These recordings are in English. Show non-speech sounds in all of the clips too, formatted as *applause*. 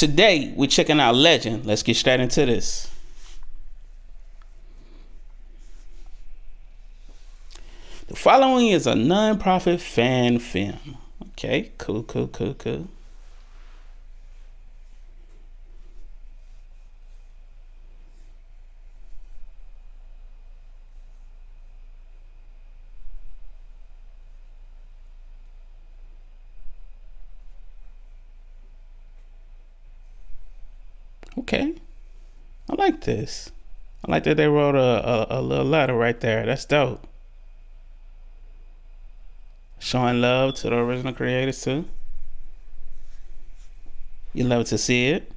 Today, we're checking out Legend. Let's get straight into this. The following is a non-profit fan film. Okay, cool, cool, cool, cool. Okay. I like this. I like that they wrote a, a, a little letter right there. That's dope. Showing love to the original creators too. You love to see it.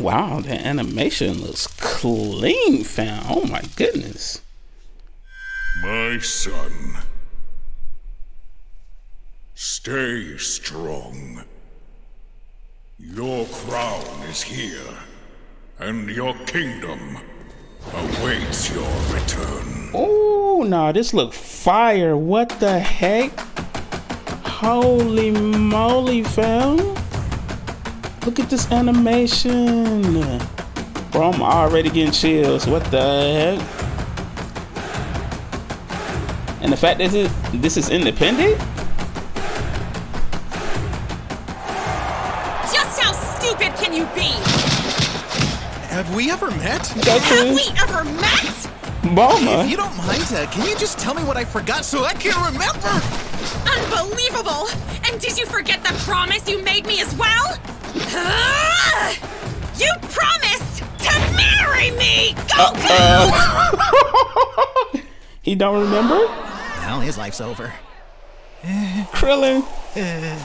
Wow, the animation looks clean, fam. Oh my goodness. My son, stay strong. Your crown is here, and your kingdom awaits your return. Oh, nah, this look fire. What the heck? Holy moly, fam. Look at this animation. Bro, I'm already getting chills. What the heck? And the fact that this is, this is independent? Just how stupid can you be? Have we ever met? Have we ever met? Mama. If you don't mind, uh, can you just tell me what I forgot so I can remember? Unbelievable! And did you forget the promise you made me as well? You promised to marry me, Goku! Uh, *laughs* he don't remember? Well, his life's over. Krillin. Uh,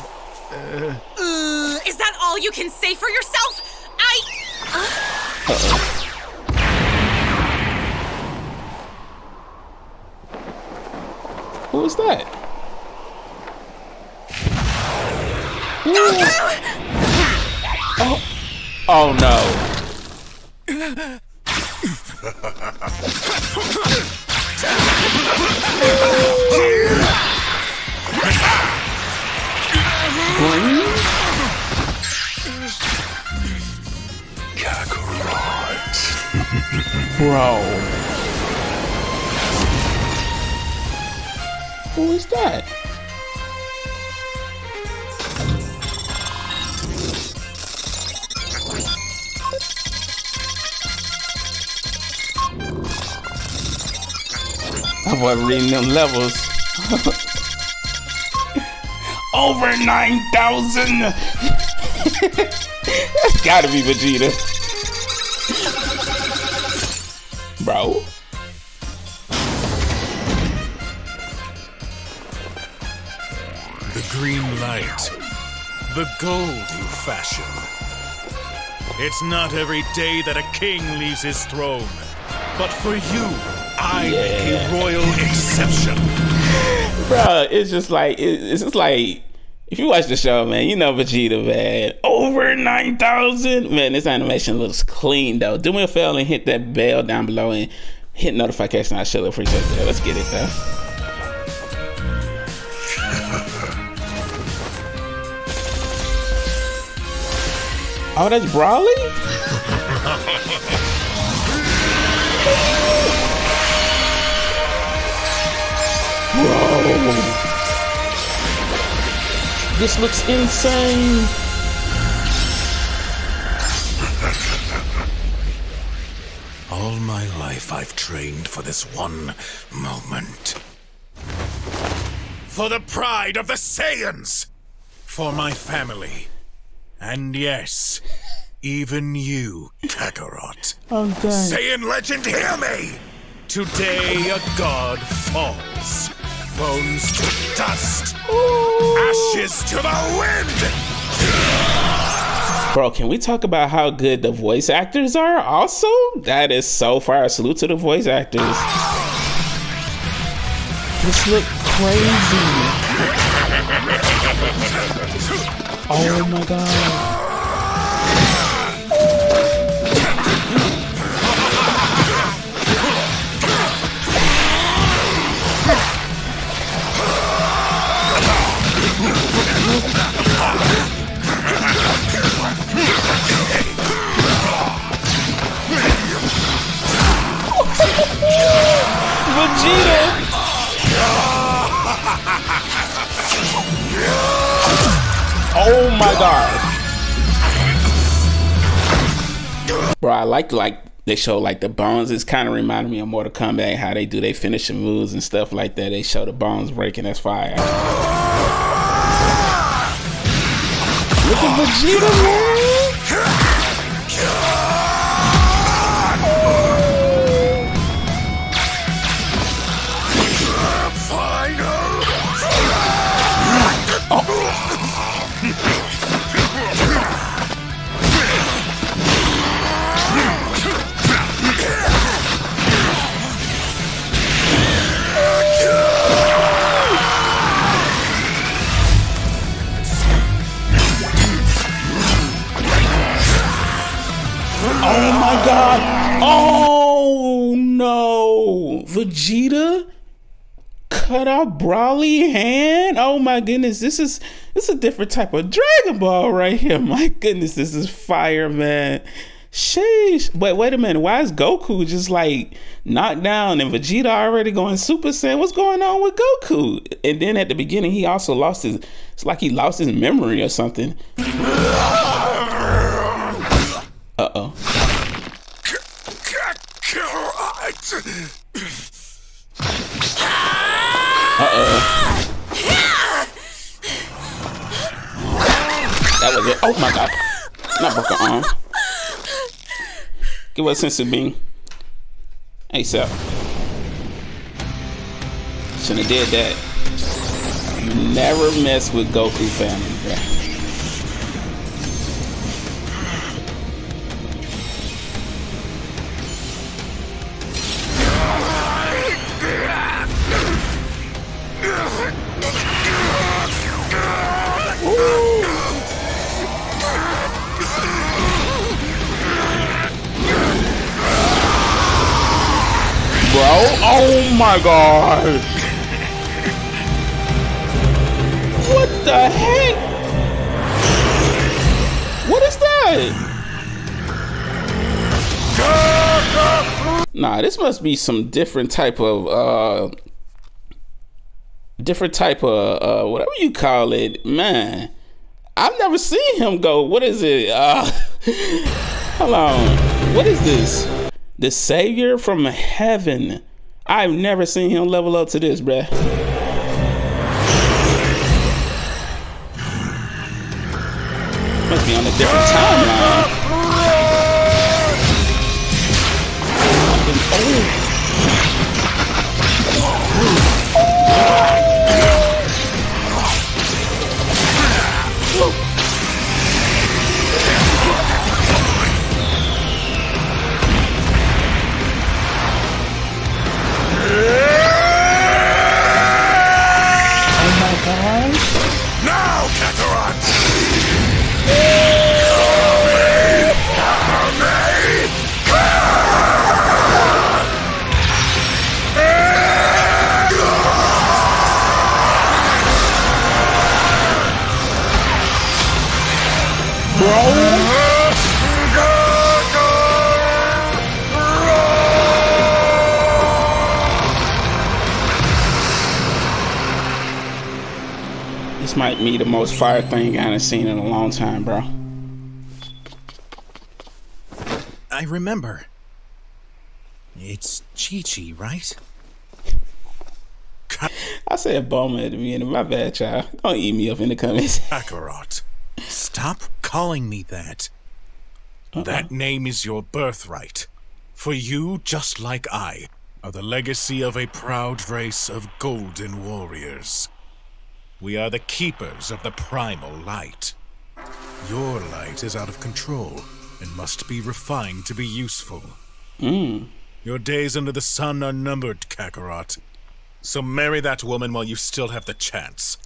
is that all you can say for yourself? I. Who is that? Oh. Oh no. Bro. Who is that? I wasn't reading them levels. *laughs* Over 9,000! *laughs* That's gotta be Vegeta. Bro. The green light. The gold you fashion. It's not every day that a king leaves his throne. But for you, I make Yeah. a royal exception. *laughs* Bro, it's just like it's just like if you watch the show, man, you know Vegeta, man. Over nine thousand, man. This animation looks clean though. Do me a favor and hit that bell down below and hit notification. I should appreciate that. Let's get it, though. *laughs* Oh, that's Broly? *laughs* Whoa. This looks insane. All my life I've trained for this one moment. For the pride of the Saiyans! For my family. And yes, even you, Kakarot. Oh, dang. Saiyan legend, hear me! Today a god falls. Bones to dust. Ashes to the wind! Bro, can we talk about how good the voice actors are? Also, that is so far. Salute to the voice actors. This look crazy. *laughs* Oh my god. My god. Bro, I like like they show like the bones. It's kind of reminding me of Mortal Kombat how they do they finishing moves and stuff like that. They show the bones breaking. That's fire. Look at Vegeta, man. God. Oh no. Vegeta cut off Broly hand. Oh my goodness. This is this is a different type of Dragon Ball right here. *laughs* My goodness, this is fire, man. Sheesh. Wait, wait a minute. Why is Goku just like knocked down and Vegeta already going Super Saiyan? What's going on with Goku? And then at the beginning, he also lost his. It's like he lost his memory or something. *laughs* Uh oh. That was it. Oh my god. Not broke her arm. Give us sense of being. ASAP. Shouldn't have did that. Never mess with Goku family. Bro, oh my god. What the heck? What is that? Nah, this must be some different type of uh different type of uh whatever you call it, man. I've never seen him go. What is it? Uh *laughs* hold on. What is this? The Savior from heaven. I've never seen him level up to this, bruh. Must be on a different timeline. This might be the most fire thing I haven't seen in a long time, bro. I remember. It's Chi Chi, right? I said Bulma at the beginning. My bad, child. Don't eat me up in the comments. *laughs* Kakarot. Stop calling me that. Uh-uh. That name is your birthright. For you, just like I, are the legacy of a proud race of golden warriors. We are the keepers of the primal light. Your light is out of control and must be refined to be useful. Hmm. Your days under the sun are numbered, Kakarot. So marry that woman while you still have the chance.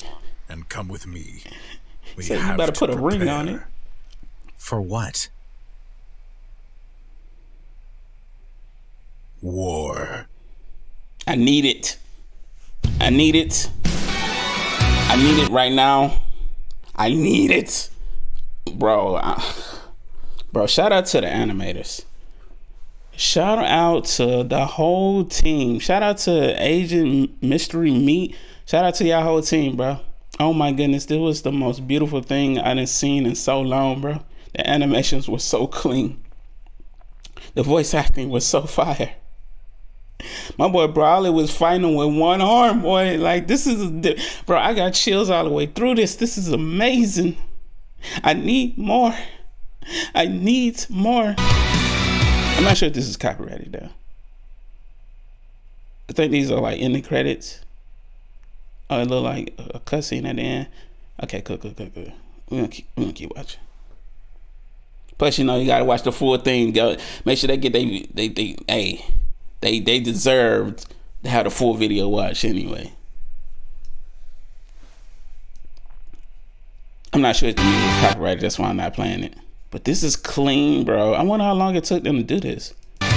And come with me. We So you better to put a ring on it. For what? War. I need it. I need it. I need it right now. I need it. Bro, bro, shout out to the animators. Shout out to the whole team. Shout out to Agent Mystery Meat. Shout out to y'all whole team, bro. Oh my goodness, this was the most beautiful thing I done seen in so long, bro. The animations were so clean. The voice acting was so *laughs* fire. My boy Broly was fighting with one arm, boy. Like this is, bro. I got chills all the way through this. This is amazing. I need more. I need more. I'm not sure if this is copyrighted though. I think these are like in the credits. Oh, it look like a cutscene at the end. Okay, cool, cool, cool, cool. We're gonna keep, we're gonna keep watching. Plus, you know, you gotta watch the full thing. Go, make sure they get they they they hey, they they deserved to have a full video watch anyway. I'm not sure if the music is copyrighted. That's why I'm not playing it. But this is clean, bro. I wonder how long it took them to do this. Okay.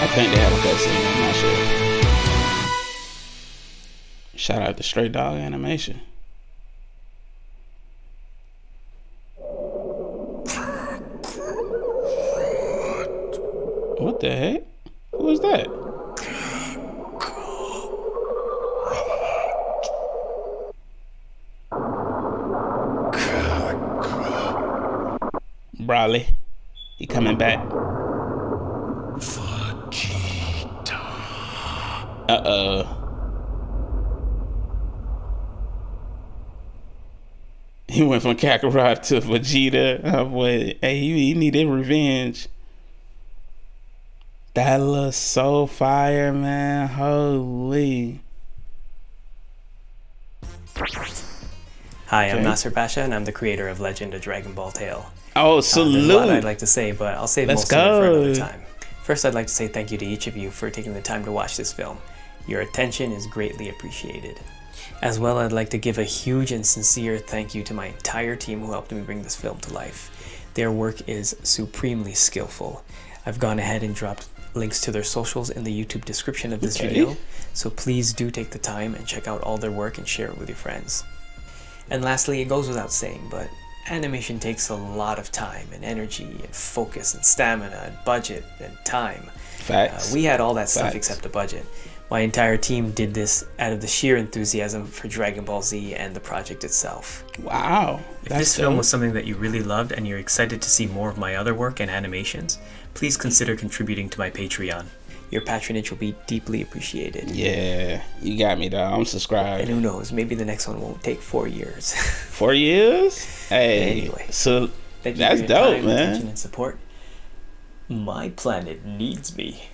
I think they have a cutscene. I'm not sure. Shout out to Stray Dog Animation. What the heck? Who was that? Broly. He coming back. Uh oh. He went from Kakarot to Vegeta. Oh boy, hey, he, he needed revenge. That looks so fire, man. Holy. Hi, I'm Okay. Nasser Pasha, and I'm the creator of Legend of Dragon Ball Tale. Oh, Uh, lot I'd like to say, but I'll save Let's most of it for another time. First, I'd like to say thank you to each of you for taking the time to watch this film. Your attention is greatly appreciated. As well, I'd like to give a huge and sincere thank you to my entire team who helped me bring this film to life. Their work is supremely skillful. I've gone ahead and dropped links to their socials in the YouTube description of this Okay. video, so please do take the time and check out all their work and share it with your friends. And lastly, it goes without saying, but animation takes a lot of time and energy and focus and stamina and budget and time. Uh, Facts. we had all that stuff Facts. except the budget. My entire team did this out of the sheer enthusiasm for Dragon Ball Z and the project itself. wow. If this film was something that you really loved and you're excited to see more of my other work and animations, please consider contributing to my Patreon. Your patronage will be deeply appreciated. Yeah, you got me, dog. I'm subscribed. And who knows, maybe the next one won't take four years. *laughs* Four years? Hey. Anyway. So Thank you that's for your dope, time, man. attention, and support. My planet needs me.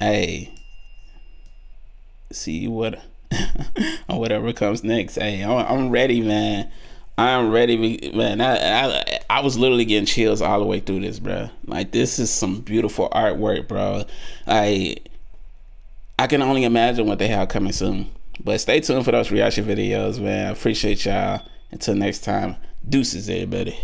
Hey. See what or *laughs* whatever comes next. Hey, I'm, I'm ready, man. I'm ready, man. I, I I was literally getting chills all the way through this, bro. Like this is some beautiful artwork, bro. I I can only imagine what they have coming soon. But stay tuned for those reaction videos, man. I appreciate y'all. Until next time, deuces, everybody.